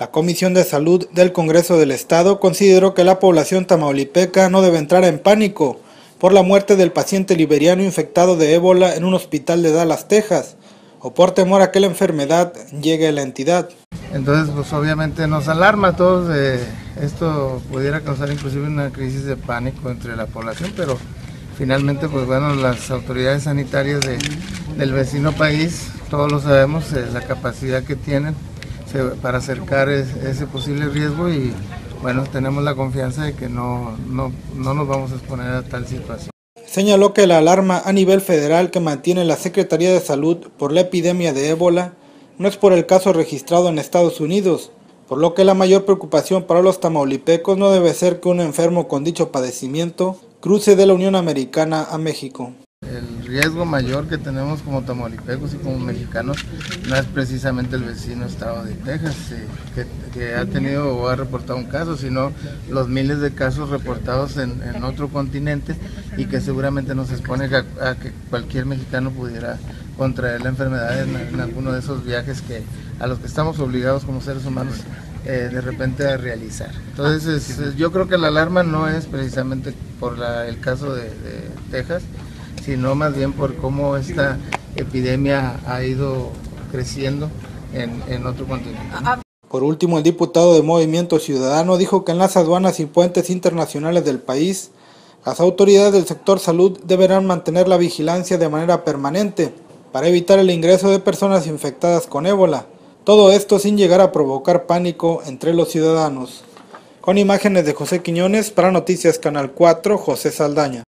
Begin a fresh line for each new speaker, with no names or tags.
La Comisión de Salud del Congreso del Estado consideró que la población tamaulipeca no debe entrar en pánico por la muerte del paciente liberiano infectado de ébola en un hospital de Dallas, Texas, o por temor a que la enfermedad llegue a la entidad.
Entonces, pues obviamente nos alarma a todos, esto pudiera causar inclusive una crisis de pánico entre la población, pero finalmente, pues bueno, las autoridades sanitarias del vecino país, todos lo sabemos, eh, la capacidad que tienen para acercar ese posible riesgo y bueno, tenemos la confianza de que no, no, no nos vamos a exponer a tal situación.
Señaló que la alarma a nivel federal que mantiene la Secretaría de Salud por la epidemia de ébola no es por el caso registrado en Estados Unidos, por lo que la mayor preocupación para los tamaulipecos no debe ser que un enfermo con dicho padecimiento cruce de la Unión Americana a México.
Riesgo mayor que tenemos como tamaulipecos y como mexicanos no es precisamente el vecino estado de Texas, que, ha tenido o ha reportado un caso, sino los miles de casos reportados en, otro continente y que seguramente nos expone a, que cualquier mexicano pudiera contraer la enfermedad en, alguno de esos viajes que a los que estamos obligados como seres humanos eh, de repente a realizar. Entonces yo creo que la alarma no es precisamente por el caso de Texas, sino más bien por cómo esta epidemia ha ido creciendo en, otro continente.
Por último, el diputado de Movimiento Ciudadano dijo que en las aduanas y puentes internacionales del país, las autoridades del sector salud deberán mantener la vigilancia de manera permanente para evitar el ingreso de personas infectadas con ébola. Todo esto sin llegar a provocar pánico entre los ciudadanos. Con imágenes de José Quiñones para Noticias Canal 4, José Saldaña.